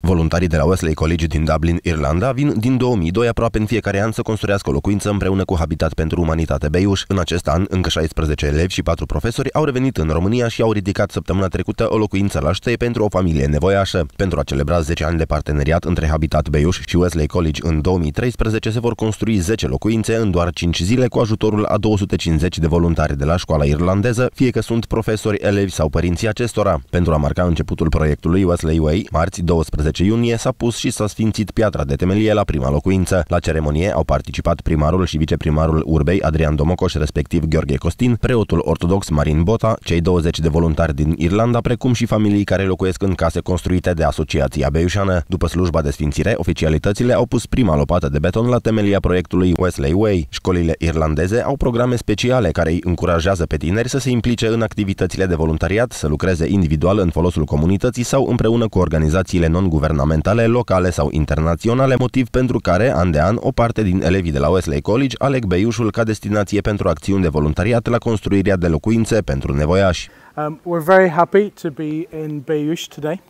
Voluntarii de la Wesley College din Dublin, Irlanda, vin din 2002 aproape în fiecare an să construiască o locuință împreună cu Habitat pentru Umanitate Beiuș. În acest an, încă 16 elevi și 4 profesori au revenit în România și au ridicat săptămâna trecută o locuință la Ștei pentru o familie nevoiașă. Pentru a celebra 10 ani de parteneriat între Habitat Beiuș și Wesley College în 2013 se vor construi 10 locuințe în doar 5 zile cu ajutorul a 250 de voluntari de la școala irlandeză, fie că sunt profesori, elevi sau părinții acestora. Pentru a marca începutul proiectului Wesley Way, marți 12 12 iunie s-a pus și s-a sfințit piatra de temelie la prima locuință. La ceremonie au participat primarul și viceprimarul Urbei Adrian Domocoș, respectiv Gheorghe Costin, preotul ortodox Marin Bota, cei 20 de voluntari din Irlanda, precum și familii care locuiesc în case construite de Asociația Beiușană. După slujba de sfințire, oficialitățile au pus prima lopată de beton la temelia proiectului Wesley Way. Școlile irlandeze au programe speciale care îi încurajează pe tineri să se implice în activitățile de voluntariat, să lucreze individual în folosul comunității sau împreună cu organizațiile non guvernamentale, locale sau internaționale, motiv pentru care, an de an, o parte din elevii de la Wesley College aleg Beiușul ca destinație pentru acțiuni de voluntariat la construirea de locuințe pentru nevoiași. Um, we're very happy to be in Beiuș today.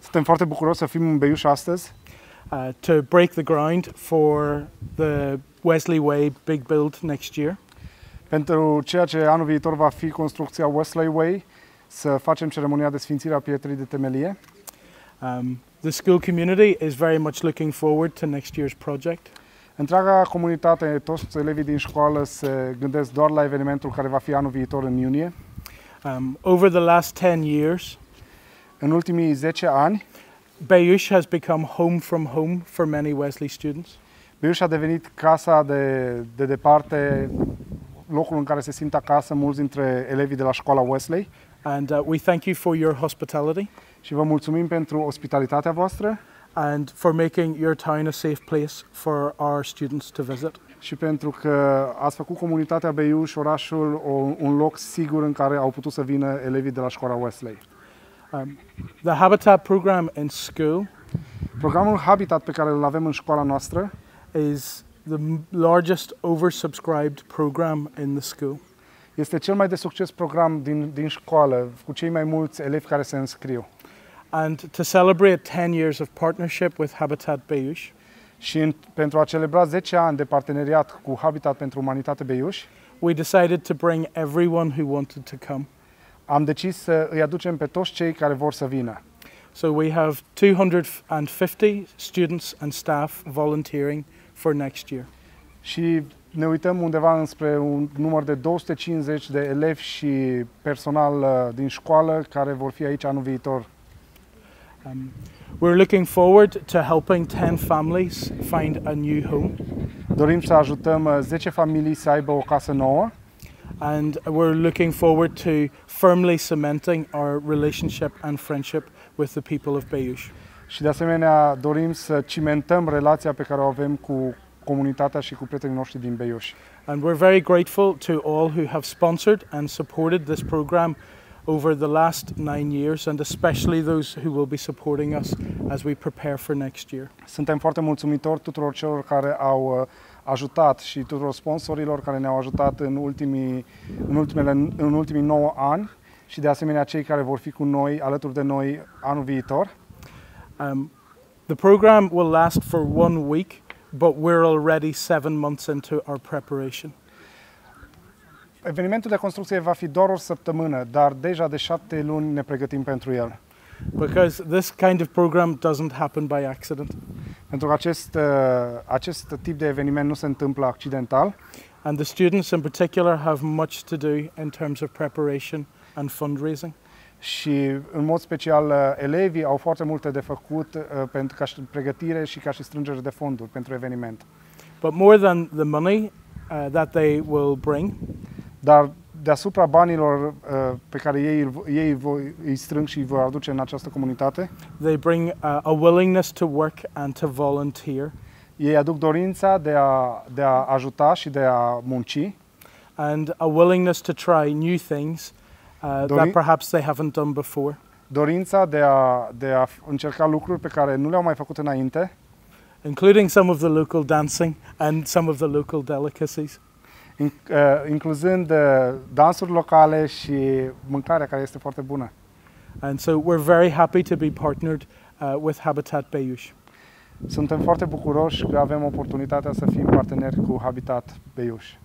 Suntem foarte bucuroși să fim în Beiuș astăzi. Uh, to break the ground for the Wesley Way big build next year. Pentru ceea ce anul viitor va fi construcția Wesley Way, să facem ceremonia de sfințire a pietrii de temelie. Um, the school community is very much looking forward to next year's project. Întreaga comunitate, toți elevii din școală se gândesc doar la evenimentul care va fi anul viitor în iunie. Um, over the last 10 years, În ultimii 10 ani, Bayush has become home from home for many Wesley students. Beiuș a devenit casa de, de departe, locul în care se simt acasă mulți dintre elevii de la școala Wesley And uh, we thank you for your hospitality și vă mulțumim pentru ospitalitatea voastră and for making your town a safe place for our students to visit. și pentru că ați făcut comunitatea Beiuș, orașul, o, un loc sigur în care au putut să vină elevii de la școala Wesley. Um, the Habitat program in school Programul Habitat pe care îl avem în școala noastră is the m- largest oversubscribed program in the school. este cel mai de succes program din, din școală, cu cei mai mulți elevi care se înscriu. And to celebrate 10 years of partnership with Habitat Bayush, Și în, pentru a celebra 10 ani de parteneriat cu Habitat pentru Umanitate Beiuș, we decided to bring everyone who wanted to come. am decis să îi aducem pe toți cei care vor să vină. So we have 250 students and staff volunteering for next year. Și ne uităm undeva înspre un număr de 250 de elevi și personal uh, din școală care vor fi aici anul viitor. Um, we're looking forward to helping 10 families find a new home, Dorim să ajutăm uh, 10 familii să aibă o casă nouă and we're looking forward to firmly cementing our relationship and friendship with the people of Bayush. și de asemenea dorim să cimentăm relația pe care o avem cu comunitatea și cu prietenii noștri din Beiuș. And we're very grateful to all who have sponsored and supported this program over the last nine years, and especially those who will be supporting us as we prepare for next year. Suntem foarte mulțumitori tuturor celor care au uh, ajutat și tuturor sponsorilor care ne-au ajutat în ultimii, în, ultimele, în ultimii 9 ani și de asemenea cei care vor fi cu noi, alături de noi anul viitor. Um, the program will last for one week, but we're already seven months into our preparation. Evenimentul de construcție va fi doar o săptămână, dar deja de șapte luni ne pregătim pentru el. Because this kind of program doesn't happen by accident. Pentru că acest, uh, acest tip de eveniment nu se întâmplă accidental And the students in particular have much to do in terms of preparation and fundraising. și în mod special uh, elevii au foarte multe de făcut uh, pentru ca și pregătire și ca și strângere de fonduri pentru eveniment. But more than the money uh, that they will bring, Dar deasupra banilor uh, pe care ei, îl- ei voi, îi strâng și îi vor aduce în această comunitate, they bring uh, a willingness to work and to volunteer, ei aduc dorința de a, de a ajuta și de a munci and a willingness to try new things uh, that perhaps they haven't done before. dorința de a, de a încerca lucruri pe care nu le-au mai făcut înainte, including some of the local dancing and some of the local delicacies. In, uh, incluzând uh, dansuri locale și mâncarea care este foarte bună. And so we're very happy to be partnered uh, with Habitat Bayush. Suntem foarte bucuroși că avem oportunitatea să fim parteneri cu Habitat Beiuș.